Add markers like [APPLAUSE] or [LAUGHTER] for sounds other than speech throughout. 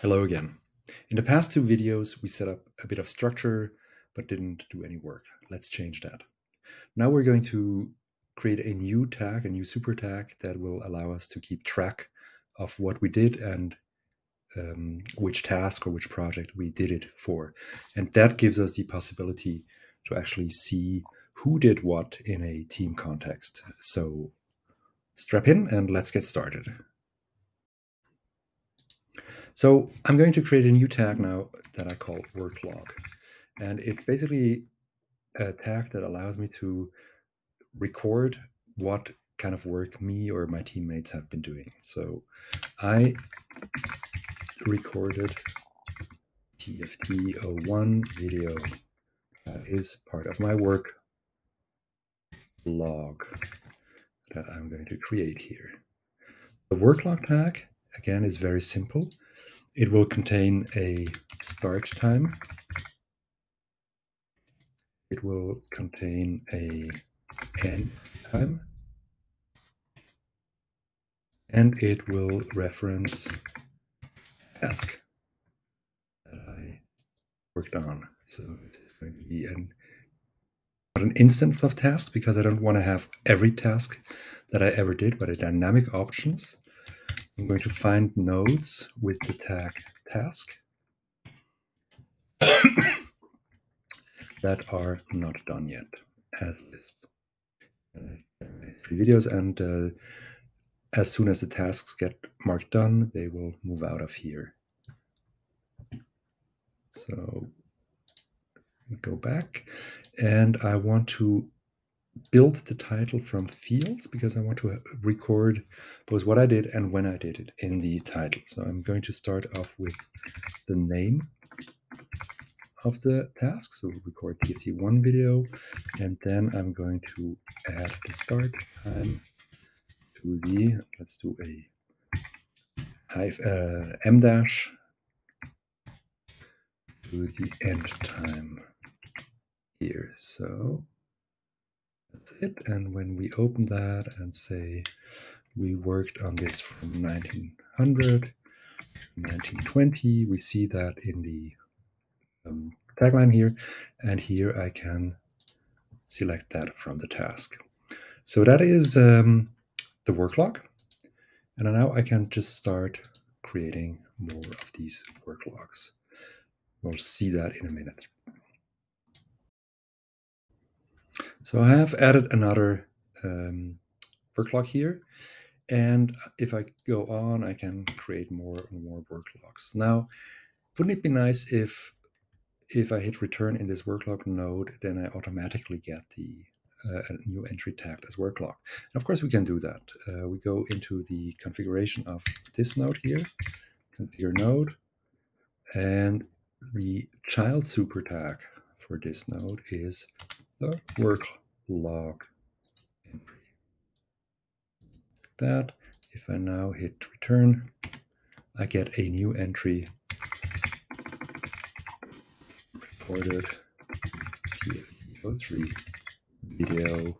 Hello again. In the past two videos, we set up a bit of structure, but didn't do any work. Let's change that. Now we're going to create a new tag, a new super tag that will allow us to keep track of what we did and um, which task or which project we did it for. And that gives us the possibility to actually see who did what in a team context. So strap in and let's get started. So I'm going to create a new tag now that I call work log. And it's basically a tag that allows me to record what kind of work me or my teammates have been doing. So I recorded TFT01 video that is part of my work log that I'm going to create here. The work log tag, again, is very simple. It will contain a start time. It will contain a end time. And it will reference task that I worked on. So it's going to be an not an instance of task because I don't want to have every task that I ever did, but a dynamic options I'm going to find nodes with the tag task [COUGHS] that are not done yet as list. Three videos, and uh, as soon as the tasks get marked done, they will move out of here. So go back, and I want to build the title from fields because I want to record both what I did and when I did it in the title. So I'm going to start off with the name of the task. So we'll record TFT1 video, and then I'm going to add the start time to the, let's do a high, uh, em dash to the end time here. So that's it. And when we open that and say we worked on this from 1900 1920, we see that in the um, tagline here. And here I can select that from the task. So that is um, the work log. And now I can just start creating more of these work logs. We'll see that in a minute. So I have added another um, work log here. And if I go on, I can create more and more work logs. Now, wouldn't it be nice if if I hit return in this work log node, then I automatically get the uh, new entry tagged as work log. And of course, we can do that. Uh, we go into the configuration of this node here, configure node, and the child super tag for this node is the work log entry. That if I now hit return, I get a new entry recorded TFT03 video,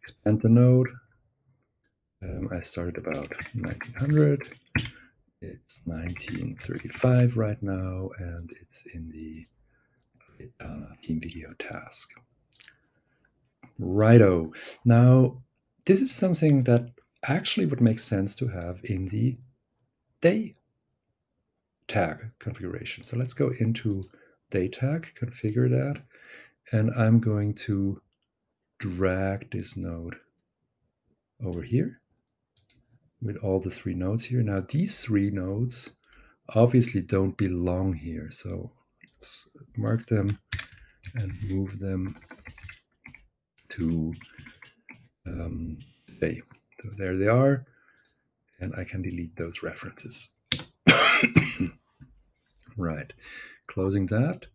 expand the node. Um, I started about 1900. It's 1935 right now, and it's in the uh, team video task. Righto. Now, this is something that actually would make sense to have in the day tag configuration. So let's go into day tag, configure that, and I'm going to drag this node over here with all the three nodes here. Now these three nodes obviously don't belong here. So let's mark them and move them to um, today. So there they are, and I can delete those references. [COUGHS] right, closing that.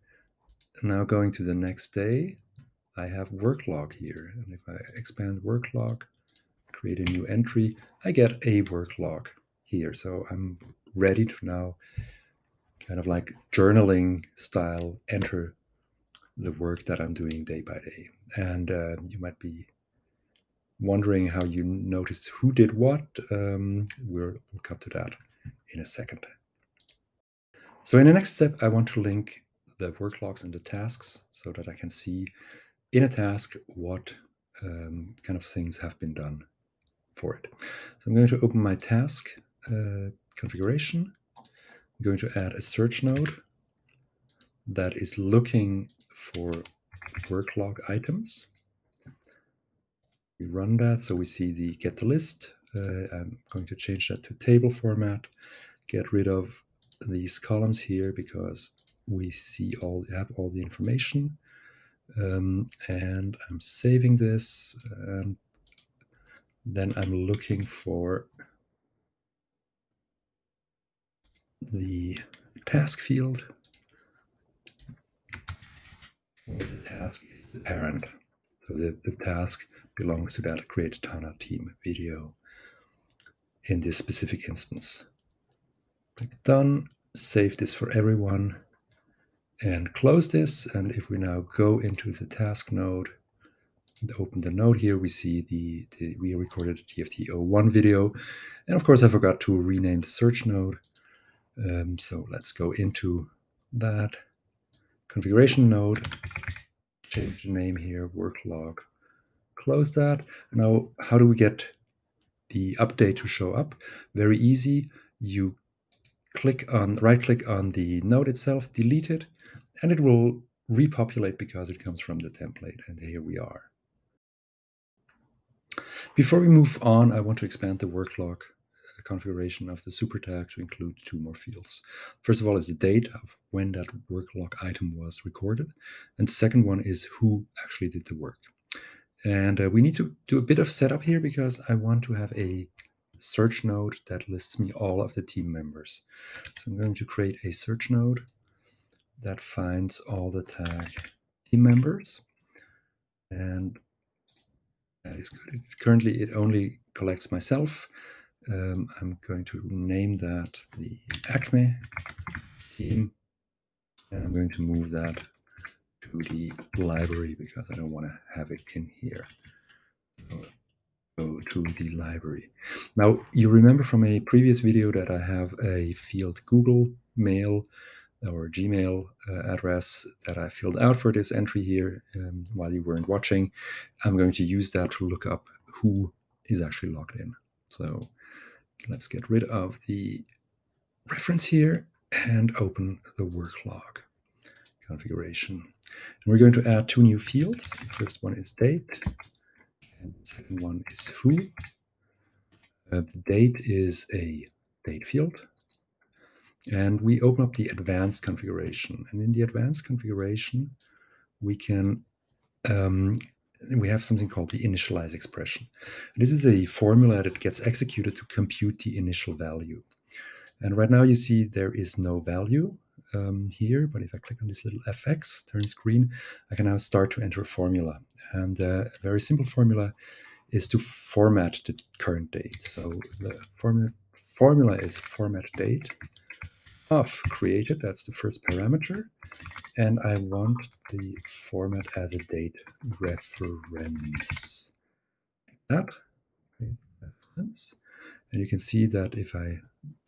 Now going to the next day, I have work log here. And if I expand work log, create a new entry, I get a work log here. So I'm ready to now kind of like journaling style enter the work that I'm doing day by day. And uh, you might be wondering how you noticed who did what. Um, we'll, we'll come to that in a second. So in the next step, I want to link the work logs and the tasks so that I can see in a task what um, kind of things have been done for it. So I'm going to open my task uh, configuration. I'm going to add a search node that is looking for work log items. We run that so we see the get the list. Uh, I'm going to change that to table format, get rid of these columns here because we see all have all the information. Um, and I'm saving this and then I'm looking for the task field. The task is the parent. So the, the task belongs to that create Tana team video in this specific instance. Click done, save this for everyone, and close this. And if we now go into the task node, open the node here, we see the, the we recorded the TFT01 video. And of course, I forgot to rename the search node. Um, so let's go into that configuration node, change the name here, work log, close that. Now, how do we get the update to show up? Very easy. You click on right click on the node itself, delete it, and it will repopulate because it comes from the template. And here we are. Before we move on, I want to expand the work log configuration of the super tag to include two more fields. First of all is the date of when that work log item was recorded. And second one is who actually did the work. And uh, we need to do a bit of setup here because I want to have a search node that lists me all of the team members. So I'm going to create a search node that finds all the tag team members. And that is good. Currently, it only collects myself. Um, I'm going to name that the Acme team. And I'm going to move that to the library because I don't want to have it in here. So go to the library. Now, you remember from a previous video that I have a field Google Mail or Gmail uh, address that I filled out for this entry here um, while you weren't watching. I'm going to use that to look up who is actually logged in. So let's get rid of the reference here and open the work log configuration. And we're going to add two new fields. The first one is date, and the second one is who. Uh, the date is a date field, and we open up the advanced configuration. And in the advanced configuration, we can um, we have something called the initialize expression. This is a formula that gets executed to compute the initial value. And right now you see there is no value um, here, but if I click on this little FX, turns green, I can now start to enter a formula. And uh, a very simple formula is to format the current date. So the formula, formula is format date of created, that's the first parameter. And I want the format as a date reference. Like that, reference. And you can see that if I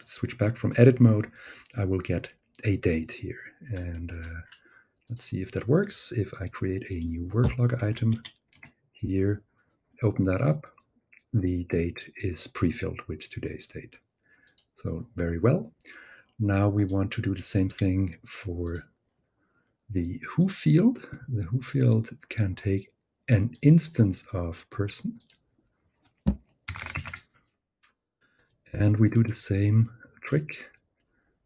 switch back from edit mode, I will get a date here. And uh, let's see if that works. If I create a new work log item here, open that up, the date is pre-filled with today's date. So very well. Now we want to do the same thing for the who field. The who field can take an instance of person. And we do the same trick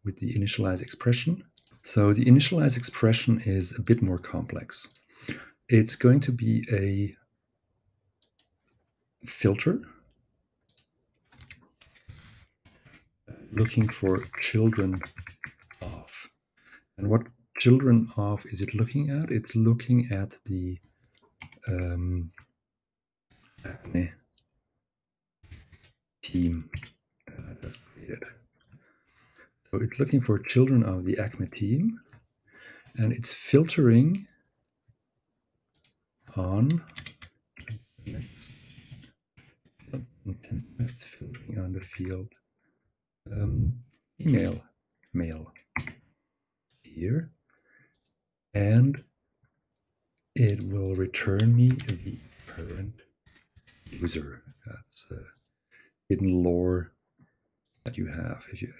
with the initialize expression. So the initialize expression is a bit more complex. It's going to be a filter looking for children of. And what children of is it looking at? It's looking at the um, team that I just created. So it's looking for children of the ACME team and it's filtering on it's filtering on the field um, email mail. here and it will return me the current user. That's a hidden lore that you have. If you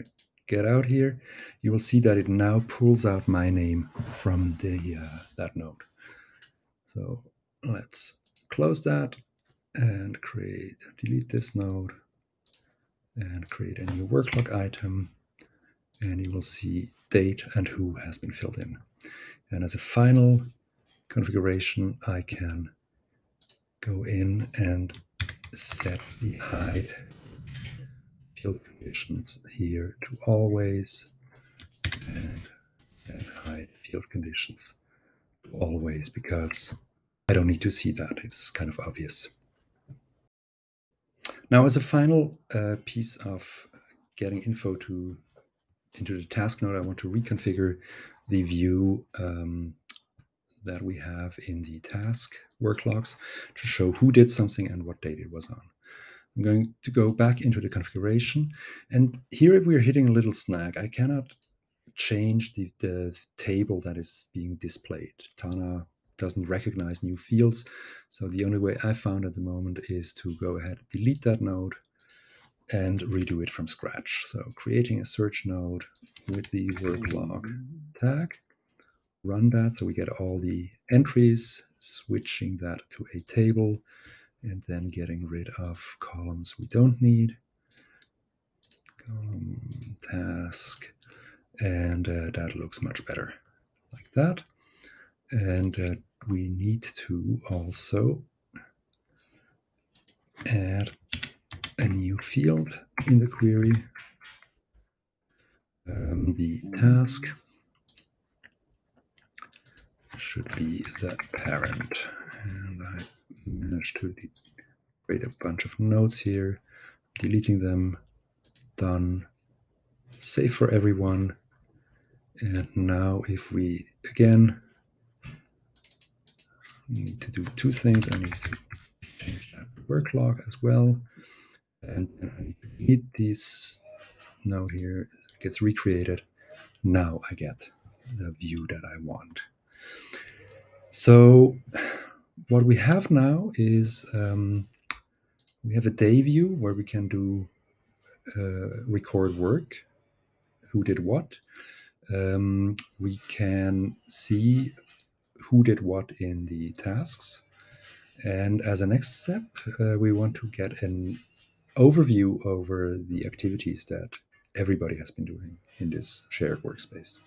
get out here, you will see that it now pulls out my name from the uh, that node. So let's close that and create, delete this node and create a new work log item. And you will see date and who has been filled in. And as a final configuration, I can go in and set the hide field conditions here to always and set hide field conditions to always because I don't need to see that. It's kind of obvious. Now, as a final uh, piece of getting info to into the task node, I want to reconfigure the view um, that we have in the task work logs to show who did something and what date it was on. I'm going to go back into the configuration. And here we're hitting a little snag. I cannot change the, the table that is being displayed. Tana doesn't recognize new fields. So the only way I found at the moment is to go ahead, and delete that node, and redo it from scratch. So creating a search node with the work log tag, run that so we get all the entries, switching that to a table, and then getting rid of columns we don't need. Column task, and uh, that looks much better like that. And uh, we need to also add new field in the query, um, the task should be the parent. And I managed to create a bunch of nodes here, deleting them, done, save for everyone. And now if we, again, need to do two things. I need to change that work log as well. And I need this now here, gets recreated. Now I get the view that I want. So what we have now is um, we have a day view where we can do uh, record work, who did what. Um, we can see who did what in the tasks. And as a next step, uh, we want to get an overview over the activities that everybody has been doing in this shared workspace.